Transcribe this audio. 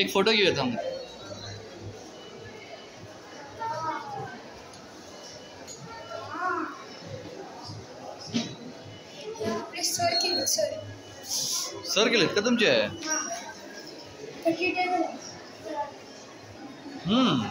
एक फ़ोटो घेऊयात थांब हूँ सर के सर सर केलेत का तुमचे हम्म।